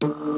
Brrr.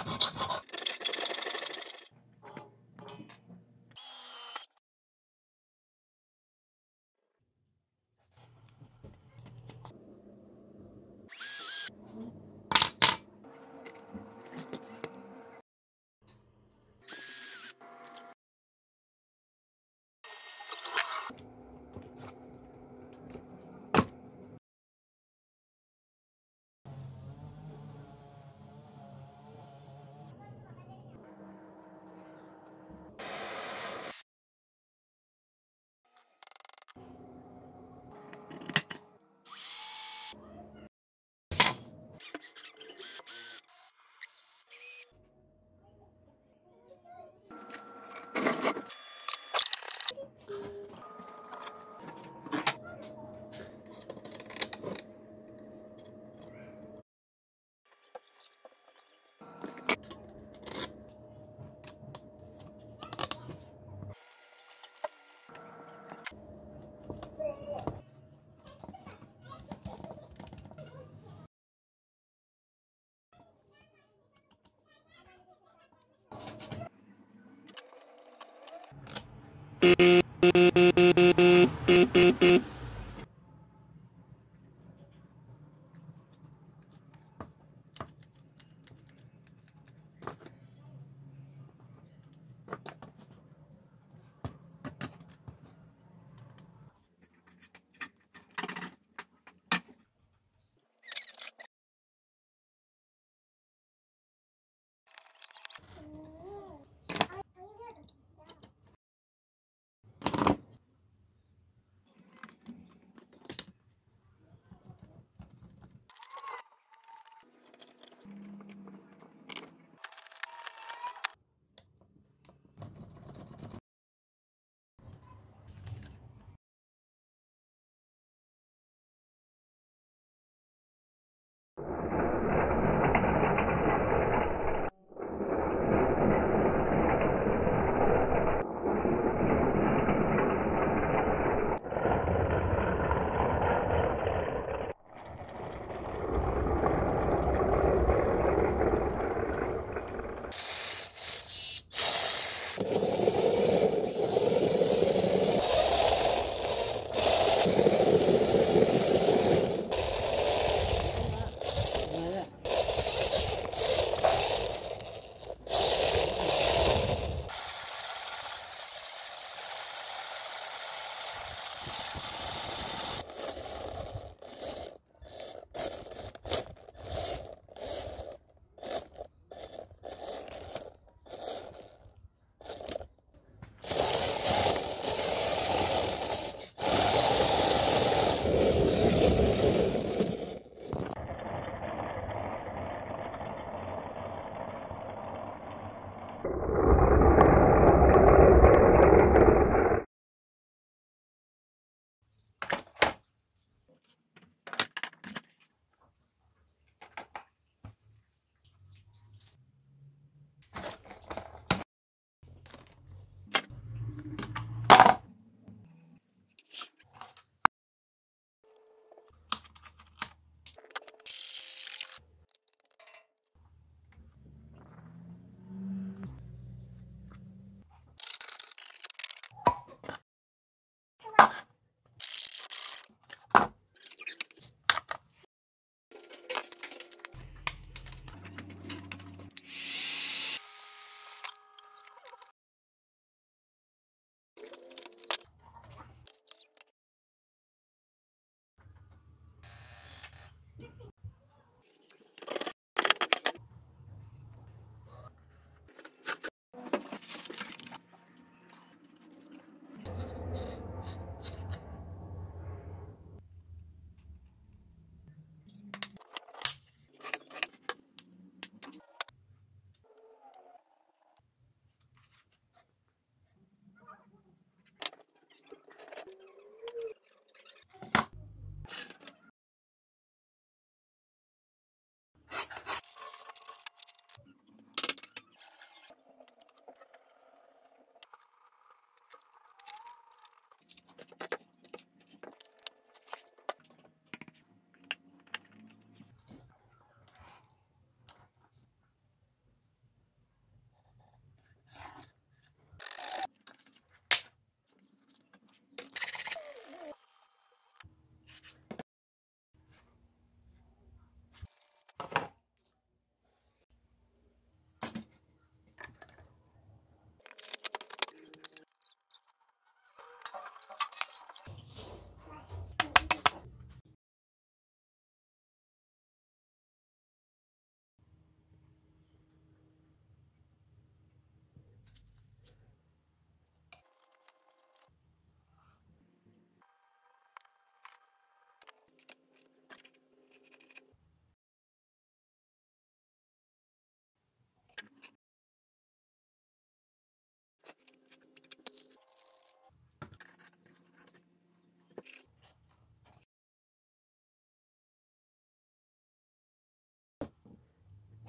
Thank you.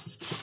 Peace.